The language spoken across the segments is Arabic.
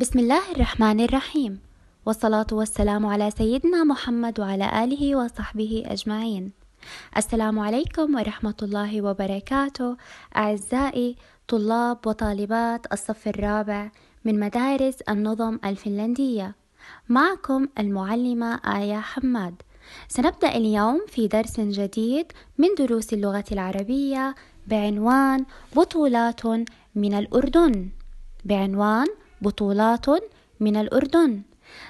بسم الله الرحمن الرحيم. والصلاة والسلام على سيدنا محمد وعلى آله وصحبه أجمعين. السلام عليكم ورحمة الله وبركاته. أعزائي طلاب وطالبات الصف الرابع من مدارس النظم الفنلندية. معكم المعلمة آية حماد. سنبدأ اليوم في درس جديد من دروس اللغة العربية بعنوان بطولات من الأردن. بعنوان بطولات من الأردن.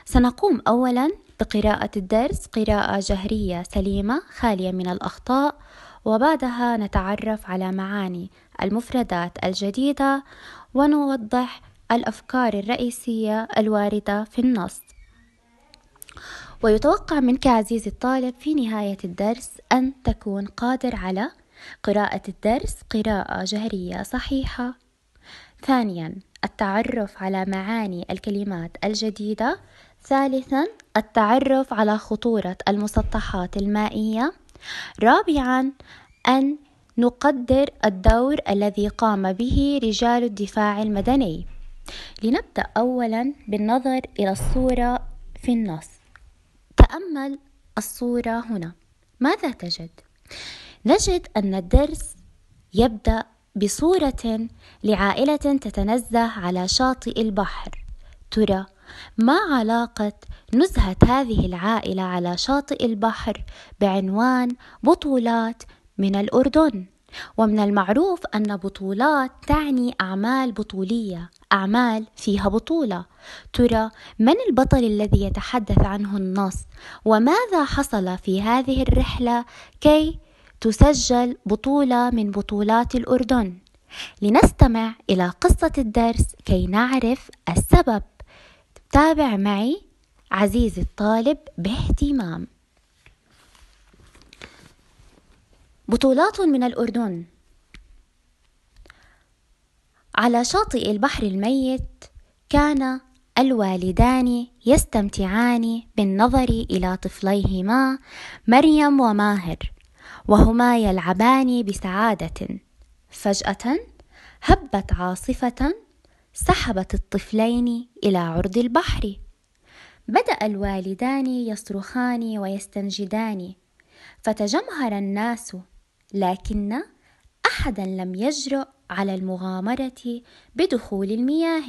سنقوم أولا بقراءة الدرس قراءة جهرية سليمة خالية من الأخطاء وبعدها نتعرف على معاني المفردات الجديدة ونوضح الأفكار الرئيسية الواردة في النص. ويتوقع منك عزيزي الطالب في نهاية الدرس أن تكون قادر على قراءة الدرس قراءة جهرية صحيحة. ثانيا التعرف على معاني الكلمات الجديدة. ثالثا التعرف على خطورة المسطحات المائية. رابعا أن نقدر الدور الذي قام به رجال الدفاع المدني. لنبدأ أولا بالنظر إلى الصورة في النص. تأمل الصورة هنا. ماذا تجد؟ نجد أن الدرس يبدأ بصورة لعائلة تتنزه على شاطئ البحر. ترى ما علاقة نزهة هذه العائلة على شاطئ البحر بعنوان بطولات من الأردن؟ ومن المعروف أن بطولات تعني أعمال بطولية أعمال فيها بطولة. ترى من البطل الذي يتحدث عنه النص؟ وماذا حصل في هذه الرحلة؟ كي تسجل بطولة من بطولات الأردن. لنستمع إلى قصة الدرس كي نعرف السبب. تابع معي عزيزي الطالب باهتمام. بطولات من الأردن. على شاطئ البحر الميت كان الوالدان يستمتعان بالنظر إلى طفليهما مريم وماهر. وهما يلعبان بسعادة. فجأة هبت عاصفة سحبت الطفلين إلى عرض البحر. بدأ الوالدان يصرخان ويستنجدان. فتجمهر الناس لكن أحدا لم يجرؤ على المغامرة بدخول المياه.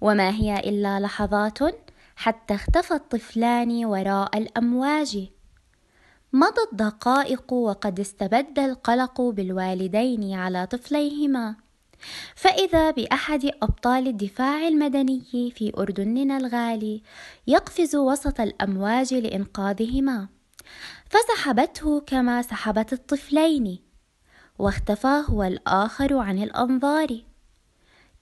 وما هي إلا لحظات حتى اختفى الطفلان وراء الأمواج. مضت دقائق وقد استبد القلق بالوالدين على طفليهما. فإذا بأحد أبطال الدفاع المدني في أردننا الغالي يقفز وسط الأمواج لإنقاذهما. فسحبته كما سحبت الطفلين واختفى هو الآخر عن الأنظار.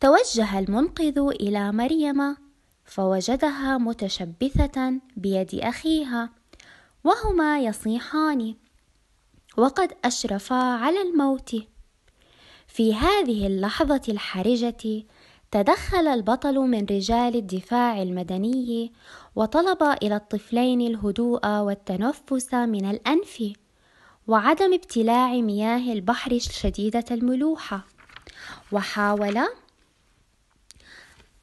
توجه المنقذ إلى مريم فوجدها متشبثة بيد أخيها. وهما يصيحان وقد أشرفا على الموت. في هذه اللحظة الحرجة تدخل البطل من رجال الدفاع المدني وطلب إلى الطفلين الهدوء والتنفس من الأنف وعدم ابتلاع مياه البحر الشديدة الملوحة وحاول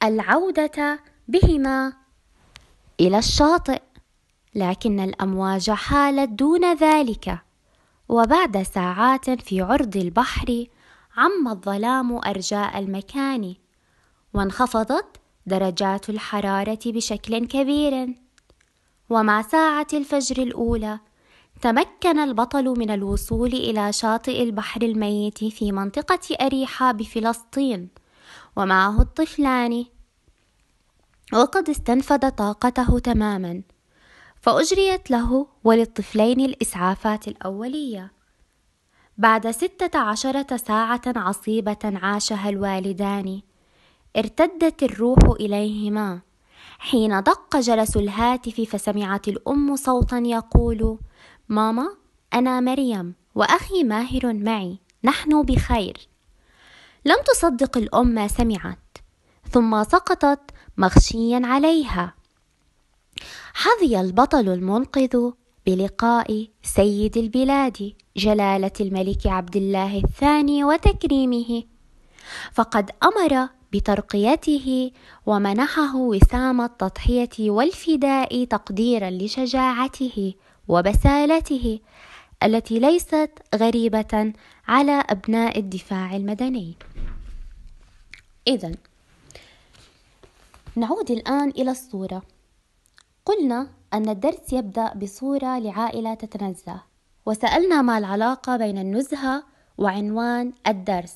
العودة بهما إلى الشاطئ. لكن الأمواج حالت دون ذلك. وبعد ساعات في عرض البحر عم الظلام أرجاء المكان وانخفضت درجات الحرارة بشكل كبير. ومع ساعة الفجر الأولى تمكن البطل من الوصول إلى شاطئ البحر الميت في منطقة أريحة بفلسطين ومعه الطفلان. وقد استنفد طاقته تماما. فأجريت له وللطفلين الإسعافات الأولية. بعد ستة عشرة ساعة عصيبة عاشها الوالدان ارتدت الروح إليهما. حين دق جرس الهاتف فسمعت الأم صوتا يقول ماما أنا مريم وأخي ماهر معي نحن بخير. لم تصدق الأم ما سمعت ثم سقطت مغشيا عليها. حظي البطل المنقذ بلقاء سيد البلاد جلالة الملك عبد الله الثاني وتكريمه فقد أمر بترقيته ومنحه وسام التضحية والفداء تقديرا لشجاعته وبسالته التي ليست غريبة على أبناء الدفاع المدني. إذا نعود الآن إلى الصورة. قلنا أن الدرس يبدأ بصورة لعائلة تتنزه، وسألنا ما العلاقة بين النزهة وعنوان الدرس.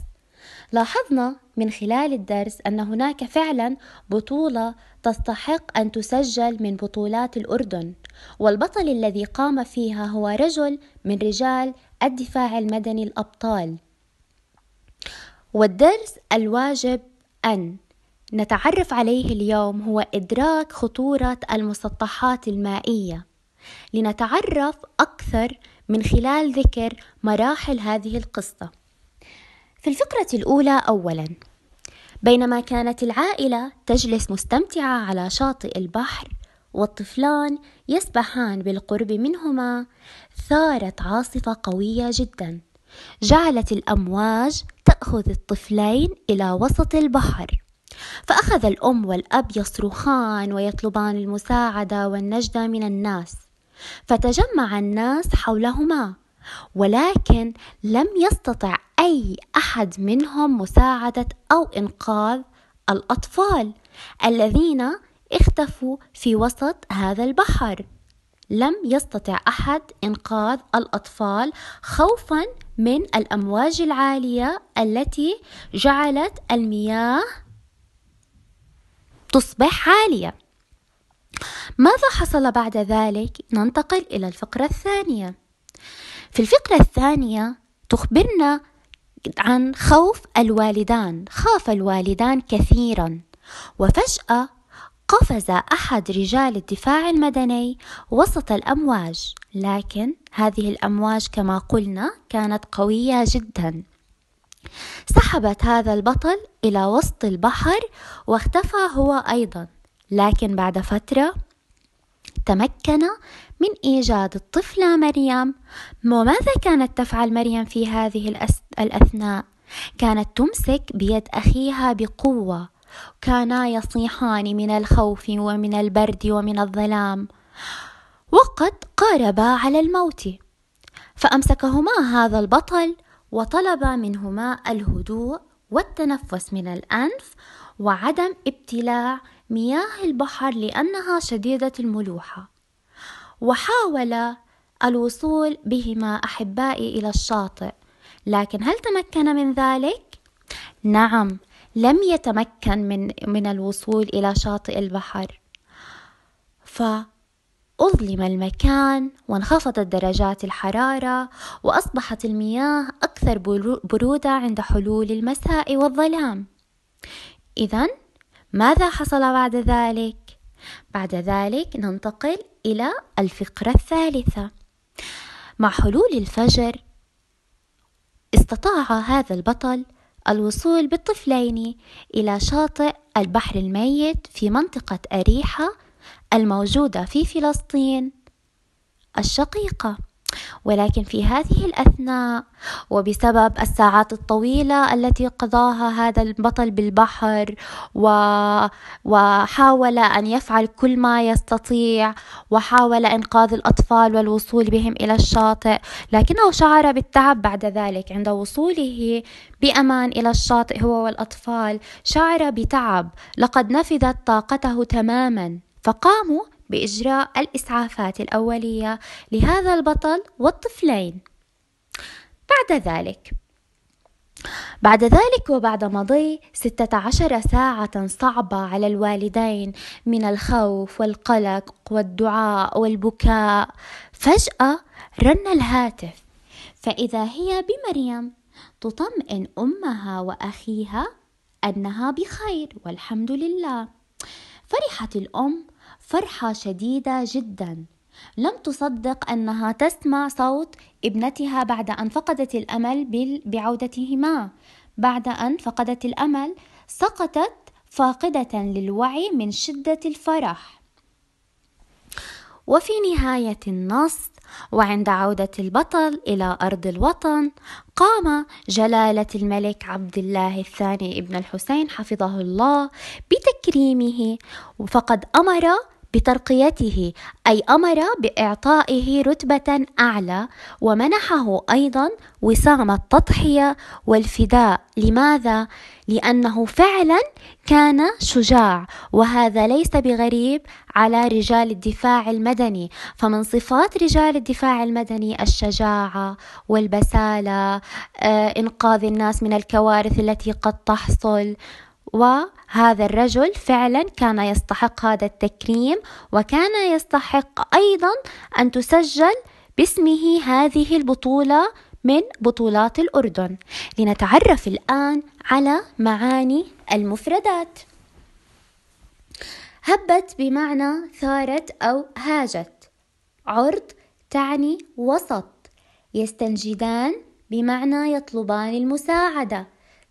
لاحظنا من خلال الدرس أن هناك فعلا بطولة تستحق أن تسجل من بطولات الأردن والبطل الذي قام فيها هو رجل من رجال الدفاع المدني الأبطال والدرس الواجب أن نتعرف عليه اليوم هو إدراك خطورة المسطحات المائية. لنتعرف أكثر من خلال ذكر مراحل هذه القصة. في الفقرة الأولى أولاً بينما كانت العائلة تجلس مستمتعة على شاطئ البحر والطفلان يسبحان بالقرب منهما ثارت عاصفة قوية جدا. جعلت الأمواج تأخذ الطفلين إلى وسط البحر. فأخذ الأم والأب يصرخان ويطلبان المساعدة والنجدة من الناس فتجمع الناس حولهما ولكن لم يستطع أي أحد منهم مساعدة أو إنقاذ الأطفال الذين اختفوا في وسط هذا البحر. لم يستطع أحد إنقاذ الأطفال خوفا من الأمواج العالية التي جعلت المياه تصبح عالية ماذا حصل بعد ذلك؟ ننتقل إلى الفقرة الثانية. في الفقرة الثانية تخبرنا عن خوف الوالدان خاف الوالدان كثيرا وفجأة قفز أحد رجال الدفاع المدني وسط الأمواج. لكن هذه الأمواج كما قلنا كانت قوية جدا. سحبت هذا البطل إلى وسط البحر واختفى هو أيضا. لكن بعد فترة تمكن من إيجاد الطفلة مريم. وماذا كانت تفعل مريم في هذه الأثناء؟ كانت تمسك بيد أخيها بقوة. كانا يصيحان من الخوف ومن البرد ومن الظلام. وقد قاربا على الموت. فأمسكهما هذا البطل وطلب منهما الهدوء والتنفس من الأنف وعدم ابتلاع مياه البحر لأنها شديدة الملوحة. وحاول الوصول بهما أحبائي إلى الشاطئ. لكن هل تمكن من ذلك؟ نعم لم يتمكن من من الوصول إلى شاطئ البحر. فأظلم المكان وانخفضت درجات الحرارة وأصبحت المياه أكثر برودة عند حلول المساء والظلام إذا ماذا حصل بعد ذلك؟ بعد ذلك ننتقل إلى الفقرة الثالثة مع حلول الفجر استطاع هذا البطل الوصول بالطفلين إلى شاطئ البحر الميت في منطقة أريحة الموجودة في فلسطين الشقيقة. ولكن في هذه الأثناء وبسبب الساعات الطويلة التي قضاها هذا البطل بالبحر و... وحاول أن يفعل كل ما يستطيع وحاول إنقاذ الأطفال والوصول بهم إلى الشاطئ لكنه شعر بالتعب بعد ذلك. عند وصوله بأمان إلى الشاطئ هو والأطفال شعر بتعب. لقد نفذت طاقته تماما. فقاموا بإجراء الإسعافات الأولية لهذا البطل والطفلين. بعد ذلك بعد ذلك وبعد مضي ستة عشر ساعة صعبة على الوالدين من الخوف والقلق والدعاء والبكاء. فجأة رن الهاتف. فإذا هي بمريم تطمئن أمها وأخيها أنها بخير والحمد لله. فرحت الأم فرحة شديدة جدا. لم تصدق أنها تسمع صوت ابنتها بعد أن فقدت الأمل بعودتهما. بعد أن فقدت الأمل سقطت فاقدة للوعي من شدة الفرح. وفي نهاية النص وعند عودة البطل إلى أرض الوطن قام جلالة الملك عبد الله الثاني ابن الحسين حفظه الله بتكريمه فقد أمر بترقيته أي أمر بإعطائه رتبة أعلى ومنحه أيضا وسام التضحية والفداء لماذا؟ لأنه فعلا كان شجاع وهذا ليس بغريب على رجال الدفاع المدني فمن صفات رجال الدفاع المدني الشجاعة والبسالة آه، إنقاذ الناس من الكوارث التي قد تحصل وهذا الرجل فعلا كان يستحق هذا التكريم وكان يستحق أيضا أن تسجل باسمه هذه البطولة من بطولات الأردن. لنتعرف الآن على معاني المفردات. هبت بمعنى ثارت أو هاجت. عرض تعني وسط. يستنجدان بمعنى يطلبان المساعدة.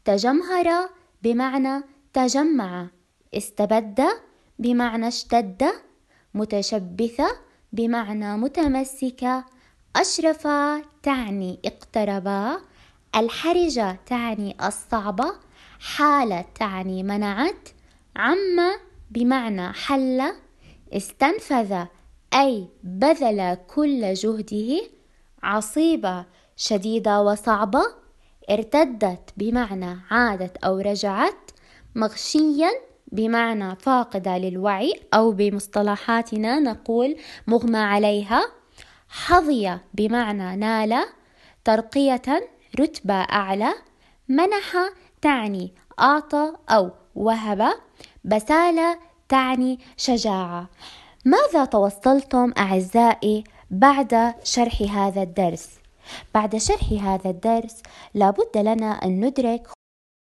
تجمهر بمعنى تجمع استبد بمعنى اشتد متشبثة بمعنى متمسكة أشرف تعني اقتربا الحرجة تعني الصعبة حال تعني منعت عم بمعنى حل استنفذ أي بذل كل جهده عصيبة شديدة وصعبة ارتدت بمعنى عادت أو رجعت مغشيا بمعنى فاقدة للوعي أو بمصطلحاتنا نقول مغمى عليها حظي بمعنى نال ترقية رتبة أعلى منح تعني أعطى أو وهب بسالة تعني شجاعة ماذا توصلتم أعزائي بعد شرح هذا الدرس؟ بعد شرح هذا الدرس لابد لنا أن ندرك